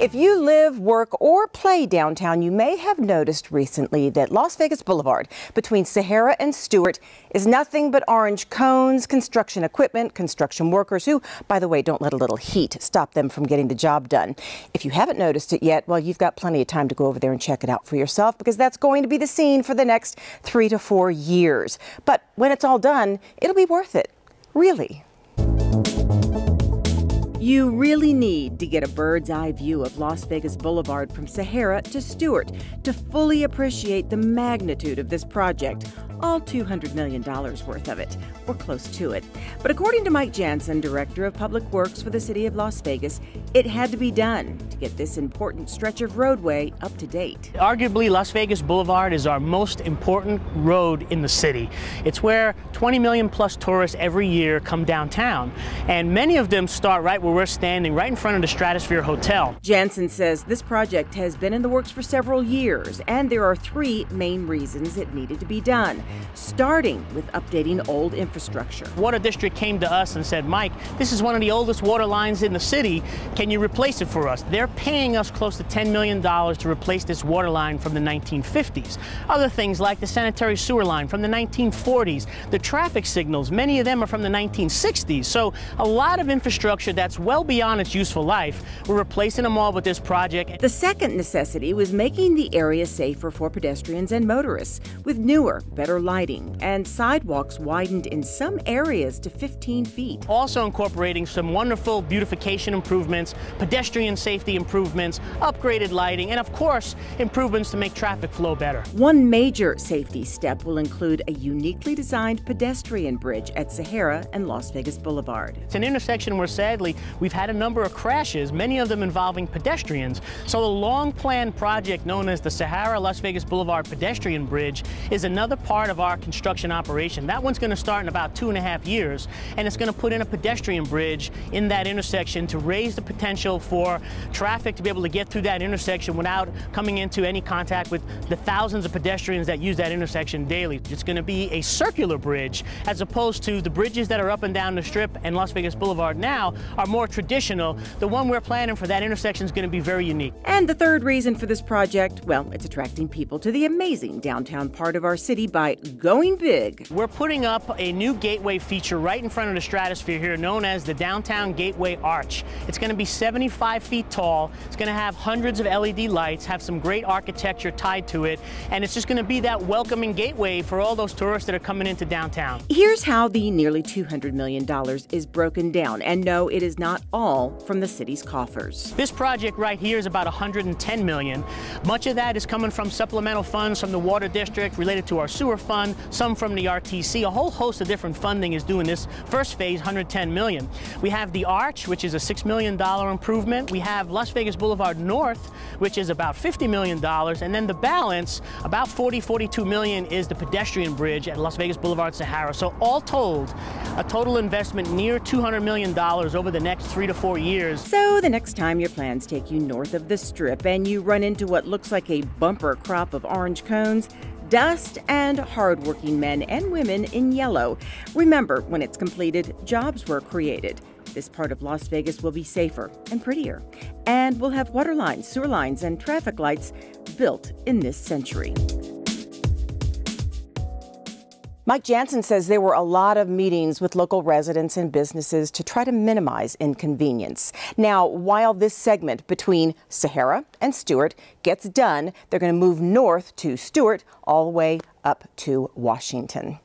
If you live, work, or play downtown, you may have noticed recently that Las Vegas Boulevard between Sahara and Stewart is nothing but orange cones, construction equipment, construction workers who, by the way, don't let a little heat stop them from getting the job done. If you haven't noticed it yet, well, you've got plenty of time to go over there and check it out for yourself because that's going to be the scene for the next three to four years. But when it's all done, it'll be worth it. Really. You really need to get a bird's eye view of Las Vegas Boulevard from Sahara to Stewart to fully appreciate the magnitude of this project all $200 million worth of it, or close to it. But according to Mike Janssen, Director of Public Works for the City of Las Vegas, it had to be done to get this important stretch of roadway up to date. Arguably, Las Vegas Boulevard is our most important road in the city. It's where 20 million plus tourists every year come downtown, and many of them start right where we're standing, right in front of the Stratosphere Hotel. Janssen says this project has been in the works for several years, and there are three main reasons it needed to be done starting with updating old infrastructure. Water District came to us and said, Mike, this is one of the oldest water lines in the city. Can you replace it for us? They're paying us close to $10 million to replace this water line from the 1950s. Other things like the sanitary sewer line from the 1940s, the traffic signals, many of them are from the 1960s. So a lot of infrastructure that's well beyond its useful life. We're replacing them all with this project. The second necessity was making the area safer for pedestrians and motorists with newer, better lighting, and sidewalks widened in some areas to 15 feet. Also incorporating some wonderful beautification improvements, pedestrian safety improvements, upgraded lighting, and of course, improvements to make traffic flow better. One major safety step will include a uniquely designed pedestrian bridge at Sahara and Las Vegas Boulevard. It's an intersection where sadly we've had a number of crashes, many of them involving pedestrians. So the long planned project known as the Sahara Las Vegas Boulevard Pedestrian Bridge is another part of of our construction operation. That one's going to start in about two and a half years, and it's going to put in a pedestrian bridge in that intersection to raise the potential for traffic to be able to get through that intersection without coming into any contact with the thousands of pedestrians that use that intersection daily. It's going to be a circular bridge as opposed to the bridges that are up and down the strip and Las Vegas Boulevard now are more traditional. The one we're planning for that intersection is going to be very unique. And the third reason for this project, well, it's attracting people to the amazing downtown part of our city by going big. We're putting up a new gateway feature right in front of the stratosphere here known as the Downtown Gateway Arch. It's going to be 75 feet tall. It's going to have hundreds of LED lights, have some great architecture tied to it, and it's just going to be that welcoming gateway for all those tourists that are coming into downtown. Here's how the nearly $200 million is broken down, and no, it is not all from the city's coffers. This project right here is about 110 million. Much of that is coming from supplemental funds from the Water District related to our sewer fund Fund, some from the RTC. A whole host of different funding is doing this first phase, 110 million. We have the Arch, which is a $6 million improvement. We have Las Vegas Boulevard North, which is about $50 million. And then the balance, about 40, 42 million is the pedestrian bridge at Las Vegas Boulevard Sahara. So all told, a total investment near $200 million over the next three to four years. So the next time your plans take you north of the strip and you run into what looks like a bumper crop of orange cones, dust, and hardworking men and women in yellow. Remember, when it's completed, jobs were created. This part of Las Vegas will be safer and prettier, and we'll have water lines, sewer lines, and traffic lights built in this century. Mike Janssen says there were a lot of meetings with local residents and businesses to try to minimize inconvenience. Now, while this segment between Sahara and Stewart gets done, they're going to move north to Stewart all the way up to Washington.